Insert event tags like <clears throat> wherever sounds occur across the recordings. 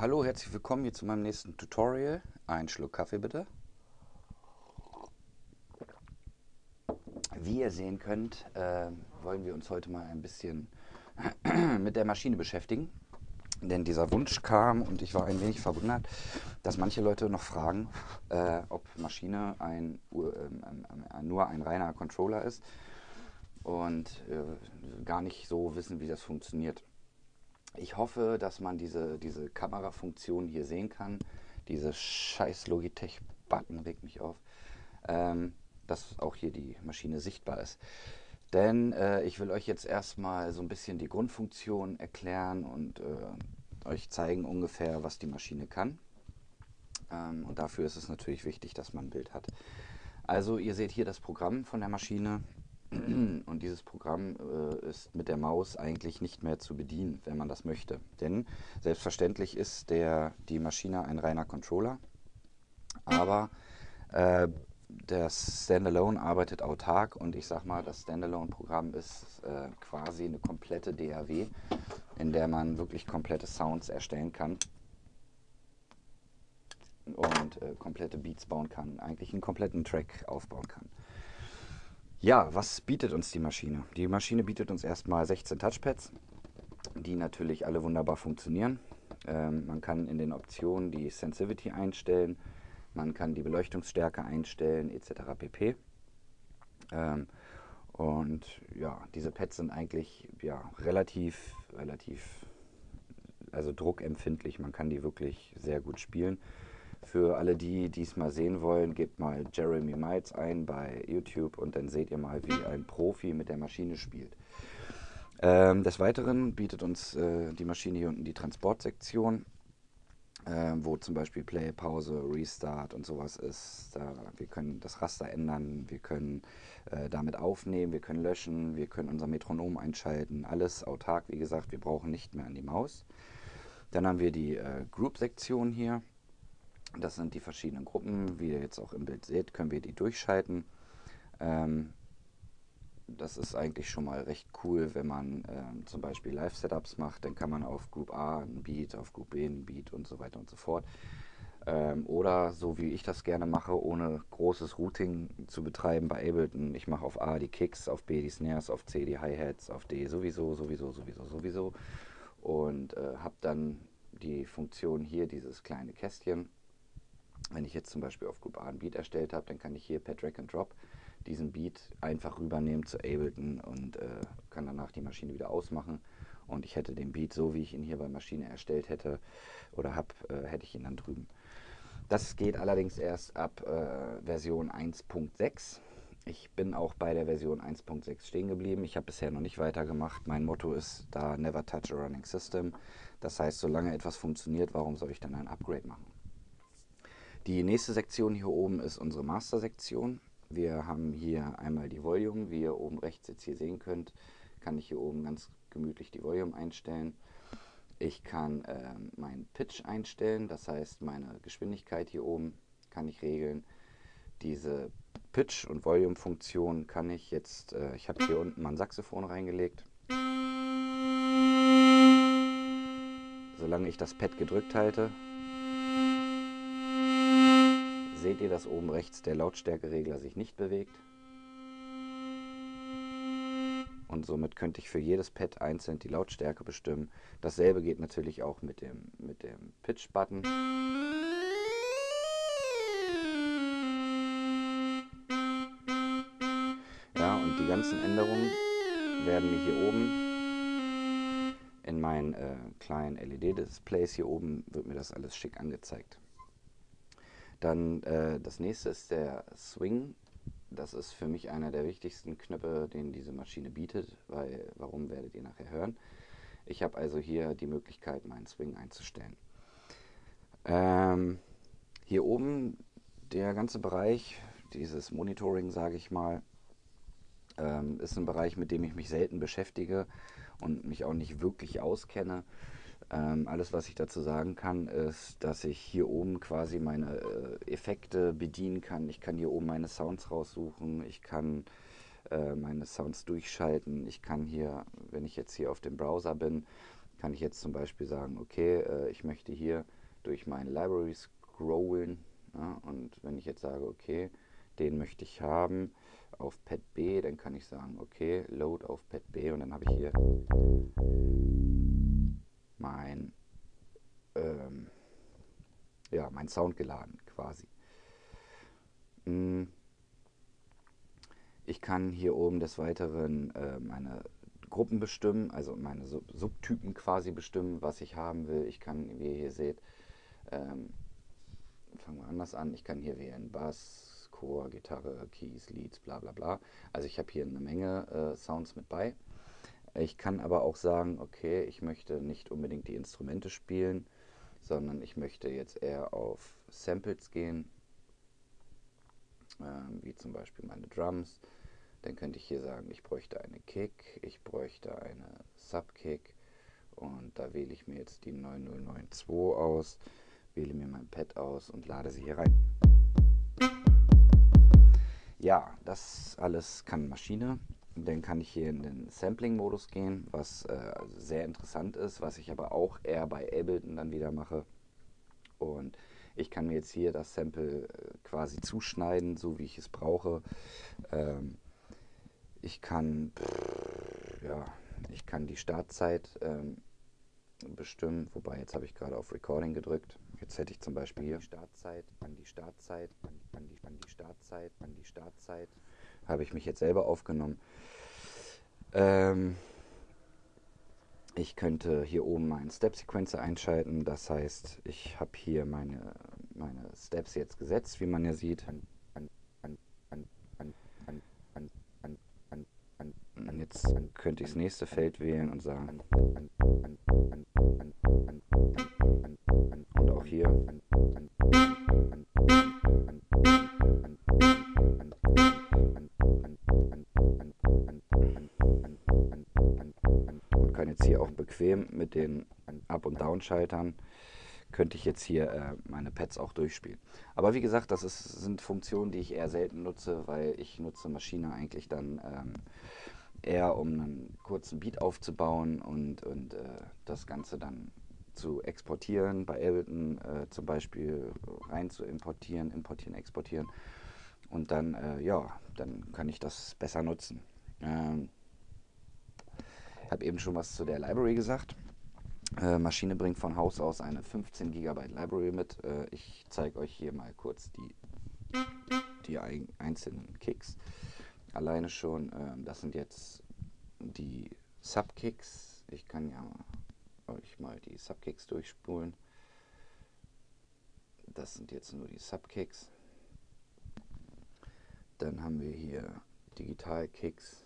Hallo, herzlich willkommen hier zu meinem nächsten Tutorial. Ein Schluck Kaffee bitte. Wie ihr sehen könnt, äh, wollen wir uns heute mal ein bisschen <clears throat> mit der Maschine beschäftigen. Denn dieser Wunsch kam und ich war ein wenig verwundert, dass manche Leute noch fragen, äh, ob Maschine ein, äh, nur ein reiner Controller ist und äh, gar nicht so wissen, wie das funktioniert. Ich hoffe, dass man diese, diese Kamerafunktion hier sehen kann. Diese scheiß Logitech-Button regt mich auf. Ähm, dass auch hier die Maschine sichtbar ist. Denn äh, ich will euch jetzt erstmal so ein bisschen die Grundfunktion erklären und äh, euch zeigen ungefähr, was die Maschine kann. Ähm, und dafür ist es natürlich wichtig, dass man ein Bild hat. Also ihr seht hier das Programm von der Maschine. <clears throat> Und dieses Programm äh, ist mit der Maus eigentlich nicht mehr zu bedienen, wenn man das möchte. Denn selbstverständlich ist der, die Maschine ein reiner Controller. Aber äh, das Standalone arbeitet autark und ich sag mal, das Standalone-Programm ist äh, quasi eine komplette DAW, in der man wirklich komplette Sounds erstellen kann und äh, komplette Beats bauen kann, eigentlich einen kompletten Track aufbauen kann. Ja, was bietet uns die Maschine? Die Maschine bietet uns erstmal 16 Touchpads, die natürlich alle wunderbar funktionieren. Ähm, man kann in den Optionen die Sensivity einstellen, man kann die Beleuchtungsstärke einstellen etc. pp. Ähm, und ja, diese Pads sind eigentlich ja, relativ, relativ, also druckempfindlich. Man kann die wirklich sehr gut spielen. Für alle die, die es mal sehen wollen, gebt mal Jeremy Miles ein bei YouTube und dann seht ihr mal, wie ein Profi mit der Maschine spielt. Ähm, des Weiteren bietet uns äh, die Maschine hier unten die Transportsektion, äh, wo zum Beispiel Play, Pause, Restart und sowas ist. Da, wir können das Raster ändern, wir können äh, damit aufnehmen, wir können löschen, wir können unser Metronom einschalten. Alles autark, wie gesagt, wir brauchen nicht mehr an die Maus. Dann haben wir die äh, Group-Sektion hier. Das sind die verschiedenen Gruppen. Wie ihr jetzt auch im Bild seht, können wir die durchschalten. Ähm, das ist eigentlich schon mal recht cool, wenn man ähm, zum Beispiel Live-Setups macht. Dann kann man auf Group A ein Beat, auf Group B ein Beat und so weiter und so fort. Ähm, oder so wie ich das gerne mache, ohne großes Routing zu betreiben bei Ableton. Ich mache auf A die Kicks, auf B die Snares, auf C die Hi-Hats, auf D sowieso, sowieso, sowieso, sowieso. Und äh, habe dann die Funktion hier, dieses kleine Kästchen. Wenn ich jetzt zum Beispiel auf Group A ein Beat erstellt habe, dann kann ich hier per Drag and Drop diesen Beat einfach rübernehmen zu Ableton und äh, kann danach die Maschine wieder ausmachen. Und ich hätte den Beat so, wie ich ihn hier bei Maschine erstellt hätte oder habe, äh, hätte ich ihn dann drüben. Das geht allerdings erst ab äh, Version 1.6. Ich bin auch bei der Version 1.6 stehen geblieben. Ich habe bisher noch nicht weitergemacht. Mein Motto ist da Never Touch a Running System. Das heißt, solange etwas funktioniert, warum soll ich dann ein Upgrade machen? Die nächste Sektion hier oben ist unsere Master-Sektion. Wir haben hier einmal die Volume, wie ihr oben rechts jetzt hier sehen könnt, kann ich hier oben ganz gemütlich die Volume einstellen. Ich kann äh, meinen Pitch einstellen, das heißt meine Geschwindigkeit hier oben kann ich regeln. Diese Pitch- und Volume-Funktion kann ich jetzt, äh, ich habe hier unten mein Saxophon reingelegt. Solange ich das Pad gedrückt halte, seht ihr, dass oben rechts der Lautstärkeregler sich nicht bewegt. Und somit könnte ich für jedes Pad einzeln die Lautstärke bestimmen. Dasselbe geht natürlich auch mit dem, mit dem Pitch-Button. Ja, und die ganzen Änderungen werden mir hier oben in meinen äh, kleinen LED-Displays hier oben, wird mir das alles schick angezeigt. Dann äh, das nächste ist der Swing. Das ist für mich einer der wichtigsten Knöpfe, den diese Maschine bietet, weil warum werdet ihr nachher hören. Ich habe also hier die Möglichkeit, meinen Swing einzustellen. Ähm, hier oben der ganze Bereich, dieses Monitoring, sage ich mal, ähm, ist ein Bereich, mit dem ich mich selten beschäftige und mich auch nicht wirklich auskenne. Ähm, alles, was ich dazu sagen kann, ist, dass ich hier oben quasi meine äh, Effekte bedienen kann. Ich kann hier oben meine Sounds raussuchen. Ich kann äh, meine Sounds durchschalten. Ich kann hier, wenn ich jetzt hier auf dem Browser bin, kann ich jetzt zum Beispiel sagen, okay, äh, ich möchte hier durch meine Library scrollen. Ja, und wenn ich jetzt sage, okay, den möchte ich haben auf Pad B, dann kann ich sagen, okay, Load auf Pad B und dann habe ich hier mein, ähm, ja, mein Sound geladen quasi. Hm. Ich kann hier oben des Weiteren äh, meine Gruppen bestimmen, also meine Sub Subtypen quasi bestimmen, was ich haben will. Ich kann, wie ihr hier seht, ähm, fangen wir anders an, ich kann hier wählen Bass, Chor, Gitarre, Keys, Leads, bla bla bla. Also ich habe hier eine Menge äh, Sounds mit bei. Ich kann aber auch sagen, okay, ich möchte nicht unbedingt die Instrumente spielen, sondern ich möchte jetzt eher auf Samples gehen, äh, wie zum Beispiel meine Drums. Dann könnte ich hier sagen, ich bräuchte eine Kick, ich bräuchte eine Subkick und da wähle ich mir jetzt die 9092 aus, wähle mir mein Pad aus und lade sie hier rein. Ja, das alles kann Maschine. Dann kann ich hier in den Sampling-Modus gehen, was äh, sehr interessant ist, was ich aber auch eher bei Ableton dann wieder mache. Und ich kann mir jetzt hier das Sample äh, quasi zuschneiden, so wie ich es brauche. Ähm, ich kann, ja, ich kann die Startzeit ähm, bestimmen, wobei jetzt habe ich gerade auf Recording gedrückt. Jetzt hätte ich zum Beispiel hier Startzeit, an die Startzeit, an, an, die, an die Startzeit, an die Startzeit. Habe ich mich jetzt selber aufgenommen. Ähm, ich könnte hier oben meinen Step-Sequencer einschalten. Das heißt, ich habe hier meine, meine Steps jetzt gesetzt, wie man ja sieht. Und jetzt könnte ich das nächste Feld wählen und sagen. Und auch hier. Bequem mit den Up- und Down-Schaltern könnte ich jetzt hier äh, meine Pads auch durchspielen. Aber wie gesagt, das ist, sind Funktionen, die ich eher selten nutze, weil ich nutze Maschine eigentlich dann ähm, eher, um einen kurzen Beat aufzubauen und, und äh, das Ganze dann zu exportieren, bei Ableton äh, zum Beispiel rein zu importieren, importieren, exportieren. Und dann, äh, ja, dann kann ich das besser nutzen. Ähm, ich habe eben schon was zu der Library gesagt. Äh, Maschine bringt von Haus aus eine 15 GB Library mit. Äh, ich zeige euch hier mal kurz die, die ein, einzelnen Kicks. Alleine schon, äh, das sind jetzt die Subkicks. Ich kann ja euch mal die Subkicks durchspulen. Das sind jetzt nur die Subkicks. Dann haben wir hier Digital-Kicks.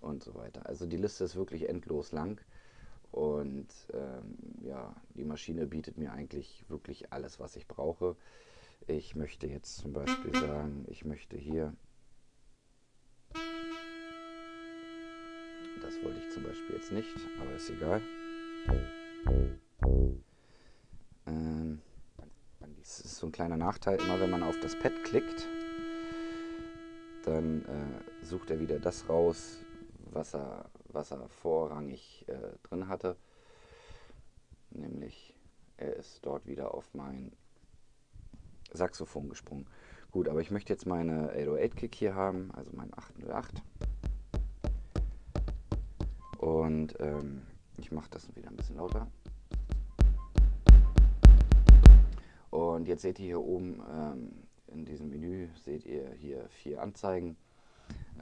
Und so weiter. Also die Liste ist wirklich endlos lang und ähm, ja, die Maschine bietet mir eigentlich wirklich alles, was ich brauche. Ich möchte jetzt zum Beispiel sagen, ich möchte hier, das wollte ich zum Beispiel jetzt nicht, aber ist egal. Ähm, das ist so ein kleiner Nachteil, immer wenn man auf das Pad klickt, dann äh, sucht er wieder das raus, was er, vorrangig äh, drin hatte. Nämlich, er ist dort wieder auf mein Saxophon gesprungen. Gut, aber ich möchte jetzt meine 808-Kick hier haben, also mein 808. Und ähm, ich mache das wieder ein bisschen lauter. Und jetzt seht ihr hier oben ähm, in diesem Menü, seht ihr hier vier Anzeigen.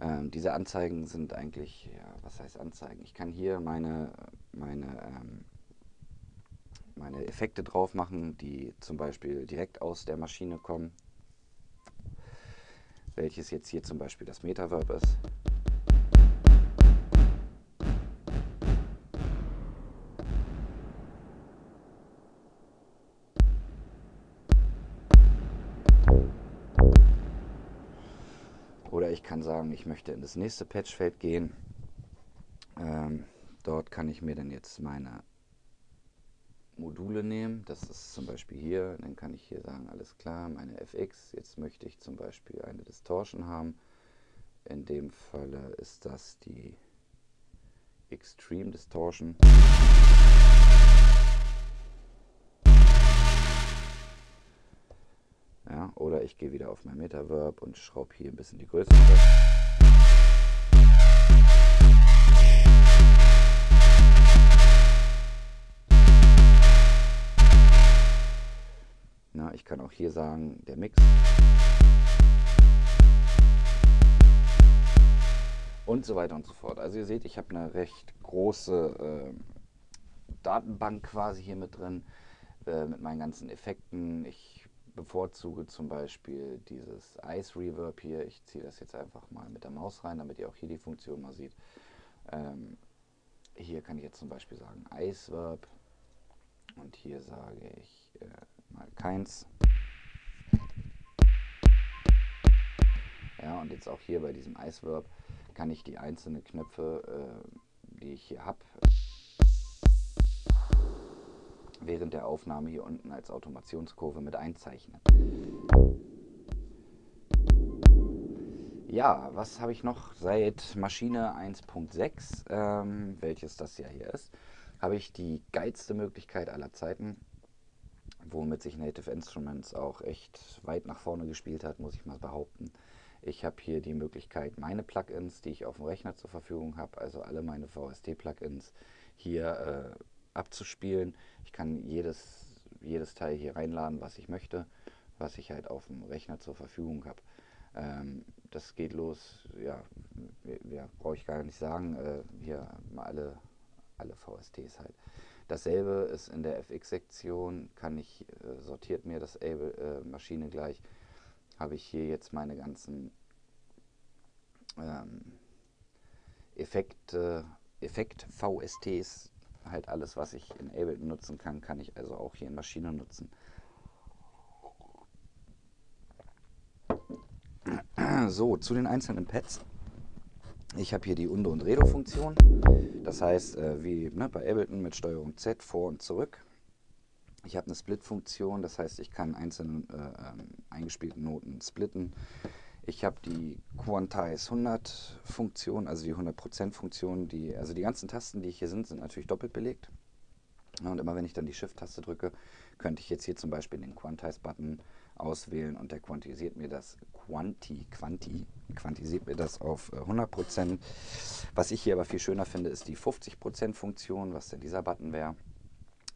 Ähm, diese Anzeigen sind eigentlich, ja, was heißt Anzeigen? Ich kann hier meine, meine, ähm, meine Effekte drauf machen, die zum Beispiel direkt aus der Maschine kommen. Welches jetzt hier zum Beispiel das Metaverb ist. Ich möchte in das nächste Patchfeld gehen. Ähm, dort kann ich mir dann jetzt meine Module nehmen. Das ist zum Beispiel hier. Dann kann ich hier sagen, alles klar, meine FX. Jetzt möchte ich zum Beispiel eine Distortion haben. In dem Falle ist das die Extreme Distortion. Ja, oder ich gehe wieder auf mein Metaverb und schraube hier ein bisschen die Größe ich kann auch hier sagen, der Mix. und so weiter und so fort. Also ihr seht, ich habe eine recht große äh, Datenbank quasi hier mit drin, äh, mit meinen ganzen Effekten. Ich bevorzuge zum Beispiel dieses Ice Reverb hier. Ich ziehe das jetzt einfach mal mit der Maus rein, damit ihr auch hier die Funktion mal seht. Ähm, hier kann ich jetzt zum Beispiel sagen Ice Verb und hier sage ich äh, mal keins. Ja, und jetzt auch hier bei diesem Ice Verb kann ich die einzelnen Knöpfe, äh, die ich hier habe, während der Aufnahme hier unten als Automationskurve mit einzeichnen. Ja, was habe ich noch? Seit Maschine 1.6, ähm, welches das ja hier ist, habe ich die geilste Möglichkeit aller Zeiten, womit sich Native Instruments auch echt weit nach vorne gespielt hat, muss ich mal behaupten. Ich habe hier die Möglichkeit, meine Plugins, die ich auf dem Rechner zur Verfügung habe, also alle meine VST-Plugins hier äh, abzuspielen. Ich kann jedes, jedes Teil hier reinladen, was ich möchte, was ich halt auf dem Rechner zur Verfügung habe. Ähm, das geht los, ja, ja brauche ich gar nicht sagen, äh, hier alle, alle VSTs halt. Dasselbe ist in der FX-Sektion, kann ich, äh, sortiert mir das Able, äh, Maschine gleich habe ich hier jetzt meine ganzen ähm, Effekte, Effekt-VSTs, halt alles, was ich in Ableton nutzen kann, kann ich also auch hier in Maschine nutzen. So, zu den einzelnen Pads. Ich habe hier die Undo- und Redo-Funktion. Das heißt, äh, wie ne, bei Ableton mit Steuerung Z vor und zurück. Ich habe eine Split-Funktion, das heißt, ich kann einzelne äh, ähm, eingespielten Noten splitten. Ich habe die Quantize 100 Funktion, also die 100% Funktion, die, also die ganzen Tasten, die hier sind, sind natürlich doppelt belegt. Und immer wenn ich dann die Shift-Taste drücke, könnte ich jetzt hier zum Beispiel den Quantize-Button auswählen und der quantisiert mir das Quanti, Quanti, quantisiert mir das auf 100%. Äh, was ich hier aber viel schöner finde, ist die 50% Funktion, was denn dieser Button wäre.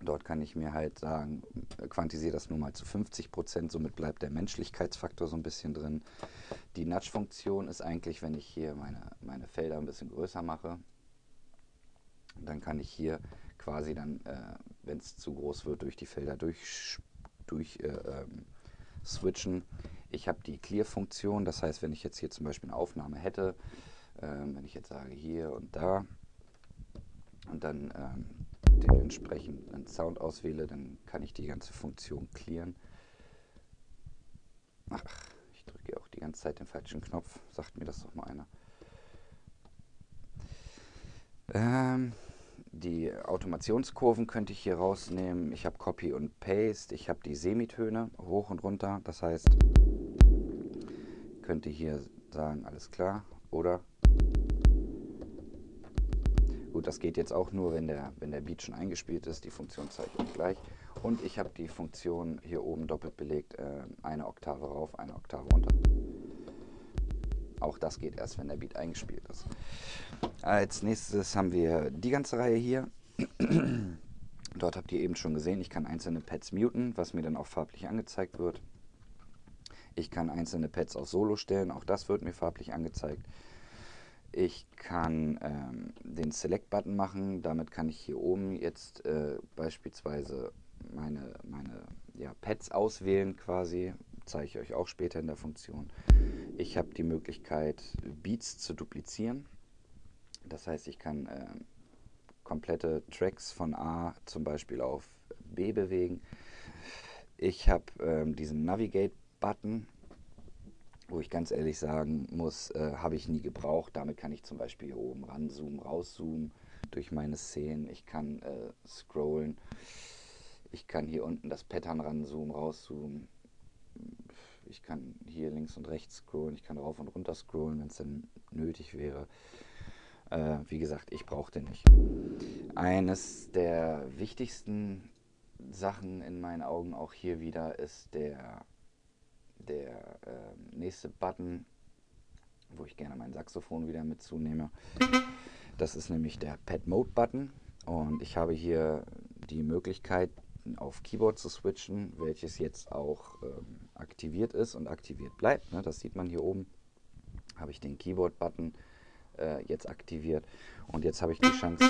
Dort kann ich mir halt sagen, quantisiere das nur mal zu 50 Prozent, somit bleibt der Menschlichkeitsfaktor so ein bisschen drin. Die Nudge-Funktion ist eigentlich, wenn ich hier meine, meine Felder ein bisschen größer mache, dann kann ich hier quasi dann, äh, wenn es zu groß wird, durch die Felder durch, durch äh, ähm, switchen. Ich habe die Clear-Funktion, das heißt, wenn ich jetzt hier zum Beispiel eine Aufnahme hätte, äh, wenn ich jetzt sage hier und da und dann ähm, den entsprechenden Sound auswähle, dann kann ich die ganze Funktion clearen. Ach, ich drücke auch die ganze Zeit den falschen Knopf. Sagt mir das doch mal einer. Ähm, die Automationskurven könnte ich hier rausnehmen. Ich habe Copy und Paste. Ich habe die Semitöne hoch und runter. Das heißt, könnte hier sagen, alles klar. Oder Gut, das geht jetzt auch nur, wenn der, wenn der Beat schon eingespielt ist. Die Funktion zeige ich gleich. Und ich habe die Funktion hier oben doppelt belegt, äh, eine Oktave rauf, eine Oktave runter. Auch das geht erst, wenn der Beat eingespielt ist. Als nächstes haben wir die ganze Reihe hier. <clears throat> Dort habt ihr eben schon gesehen, ich kann einzelne Pads muten, was mir dann auch farblich angezeigt wird. Ich kann einzelne Pads auf Solo stellen, auch das wird mir farblich angezeigt. Ich kann ähm, den Select-Button machen. Damit kann ich hier oben jetzt äh, beispielsweise meine, meine ja, Pads auswählen quasi. Zeige ich euch auch später in der Funktion. Ich habe die Möglichkeit, Beats zu duplizieren. Das heißt, ich kann äh, komplette Tracks von A zum Beispiel auf B bewegen. Ich habe ähm, diesen Navigate-Button wo ich ganz ehrlich sagen muss, äh, habe ich nie gebraucht. Damit kann ich zum Beispiel hier oben ranzoomen, rauszoomen durch meine Szenen. Ich kann äh, scrollen. Ich kann hier unten das Pattern ranzoomen, rauszoomen. Ich kann hier links und rechts scrollen. Ich kann rauf und runter scrollen, wenn es denn nötig wäre. Äh, wie gesagt, ich brauche den nicht. Eines der wichtigsten Sachen in meinen Augen auch hier wieder ist der, der äh, nächste Button, wo ich gerne mein Saxophon wieder mit zunehme. Das ist nämlich der Pad Mode Button und ich habe hier die Möglichkeit auf Keyboard zu switchen, welches jetzt auch ähm, aktiviert ist und aktiviert bleibt. Ne? Das sieht man hier oben. Habe ich den Keyboard Button äh, jetzt aktiviert und jetzt habe ich die Chance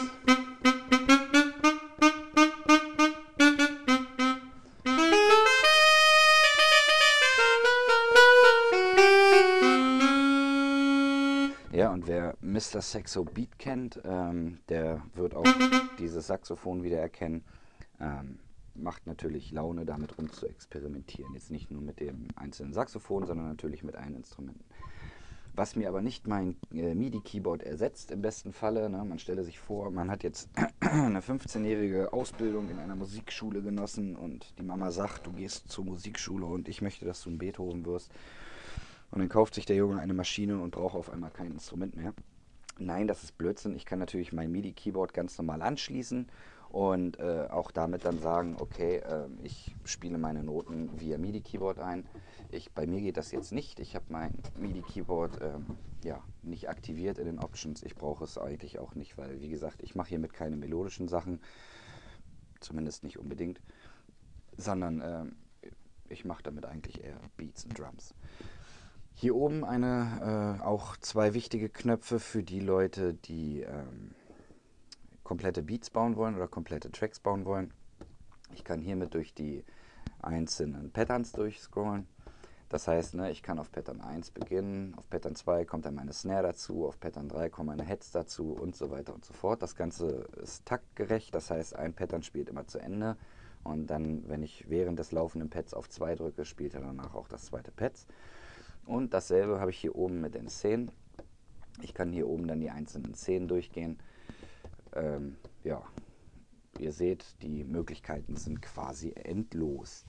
Ja, und wer Mr. Saxo Beat kennt, ähm, der wird auch dieses Saxophon wieder erkennen. Ähm, macht natürlich Laune, damit rum zu experimentieren. Jetzt nicht nur mit dem einzelnen Saxophon, sondern natürlich mit allen Instrumenten. Was mir aber nicht mein äh, MIDI-Keyboard ersetzt, im besten Falle. Ne? Man stelle sich vor, man hat jetzt <clears throat> eine 15-jährige Ausbildung in einer Musikschule genossen und die Mama sagt, du gehst zur Musikschule und ich möchte, dass du ein Beethoven wirst. Und dann kauft sich der Junge eine Maschine und braucht auf einmal kein Instrument mehr. Nein, das ist Blödsinn. Ich kann natürlich mein MIDI-Keyboard ganz normal anschließen und äh, auch damit dann sagen, okay, äh, ich spiele meine Noten via MIDI-Keyboard ein. Ich, bei mir geht das jetzt nicht. Ich habe mein MIDI-Keyboard äh, ja, nicht aktiviert in den Options. Ich brauche es eigentlich auch nicht, weil, wie gesagt, ich mache hiermit keine melodischen Sachen, zumindest nicht unbedingt, sondern ähm, ich mache damit eigentlich eher Beats und Drums. Hier oben eine, äh, auch zwei wichtige Knöpfe für die Leute, die ähm, komplette Beats bauen wollen oder komplette Tracks bauen wollen. Ich kann hiermit durch die einzelnen Patterns durchscrollen. Das heißt, ne, ich kann auf Pattern 1 beginnen, auf Pattern 2 kommt dann meine Snare dazu, auf Pattern 3 kommen meine Heads dazu und so weiter und so fort. Das Ganze ist taktgerecht, das heißt, ein Pattern spielt immer zu Ende und dann, wenn ich während des laufenden Pads auf 2 drücke, spielt er danach auch das zweite Pads. Und dasselbe habe ich hier oben mit den Szenen. Ich kann hier oben dann die einzelnen Szenen durchgehen. Ähm, ja, ihr seht, die Möglichkeiten sind quasi endlos.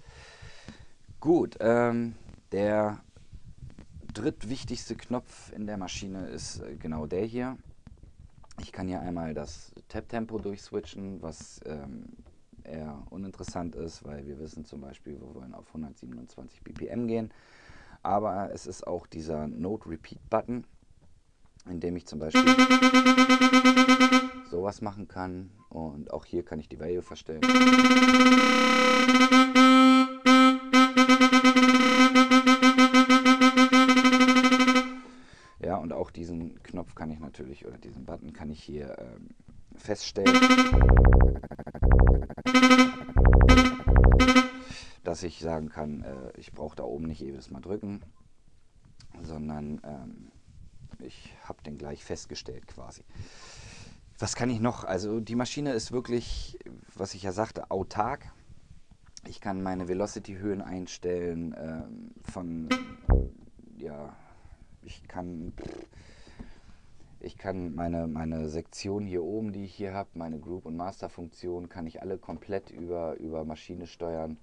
Gut, ähm, der drittwichtigste Knopf in der Maschine ist äh, genau der hier. Ich kann hier einmal das Tap-Tempo durchswitchen, was ähm, eher uninteressant ist, weil wir wissen zum Beispiel, wir wollen auf 127 BPM gehen. Aber es ist auch dieser Note Repeat Button, in dem ich zum Beispiel sowas machen kann. Und auch hier kann ich die Value verstellen. Ja, und auch diesen Knopf kann ich natürlich, oder diesen Button kann ich hier ähm, feststellen dass ich sagen kann, äh, ich brauche da oben nicht jedes Mal drücken, sondern ähm, ich habe den gleich festgestellt quasi. Was kann ich noch? Also die Maschine ist wirklich, was ich ja sagte, autark. Ich kann meine Velocity-Höhen einstellen ähm, von, ja, ich kann, ich kann meine, meine Sektion hier oben, die ich hier habe, meine Group- und Master-Funktion, kann ich alle komplett über, über Maschine steuern.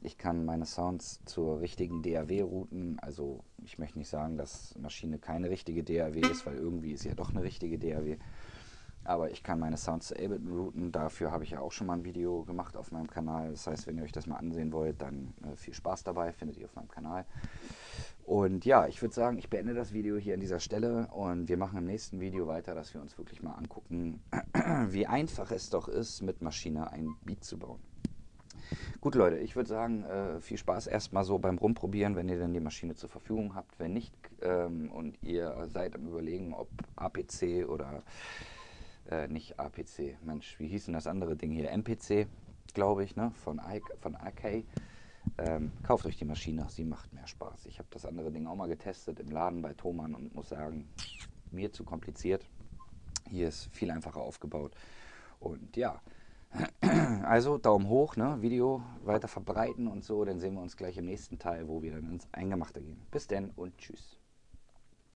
Ich kann meine Sounds zur richtigen DAW routen. Also ich möchte nicht sagen, dass Maschine keine richtige DAW ist, weil irgendwie ist ja doch eine richtige DAW. Aber ich kann meine Sounds zu Ableton routen. Dafür habe ich ja auch schon mal ein Video gemacht auf meinem Kanal. Das heißt, wenn ihr euch das mal ansehen wollt, dann äh, viel Spaß dabei, findet ihr auf meinem Kanal. Und ja, ich würde sagen, ich beende das Video hier an dieser Stelle und wir machen im nächsten Video weiter, dass wir uns wirklich mal angucken, <clears throat> wie einfach es doch ist, mit Maschine ein Beat zu bauen. Gut, Leute, ich würde sagen, äh, viel Spaß erstmal so beim Rumprobieren, wenn ihr dann die Maschine zur Verfügung habt. Wenn nicht ähm, und ihr seid am Überlegen, ob APC oder äh, nicht APC, Mensch, wie hieß denn das andere Ding hier? MPC, glaube ich, ne? von, I von AK. Ähm, kauft euch die Maschine, sie macht mehr Spaß. Ich habe das andere Ding auch mal getestet im Laden bei Thomann und muss sagen, mir zu kompliziert. Hier ist viel einfacher aufgebaut. Und ja, <clears throat> also Daumen hoch, ne? Video weiter verbreiten und so. Dann sehen wir uns gleich im nächsten Teil, wo wir dann ins Eingemachte gehen. Bis denn und tschüss.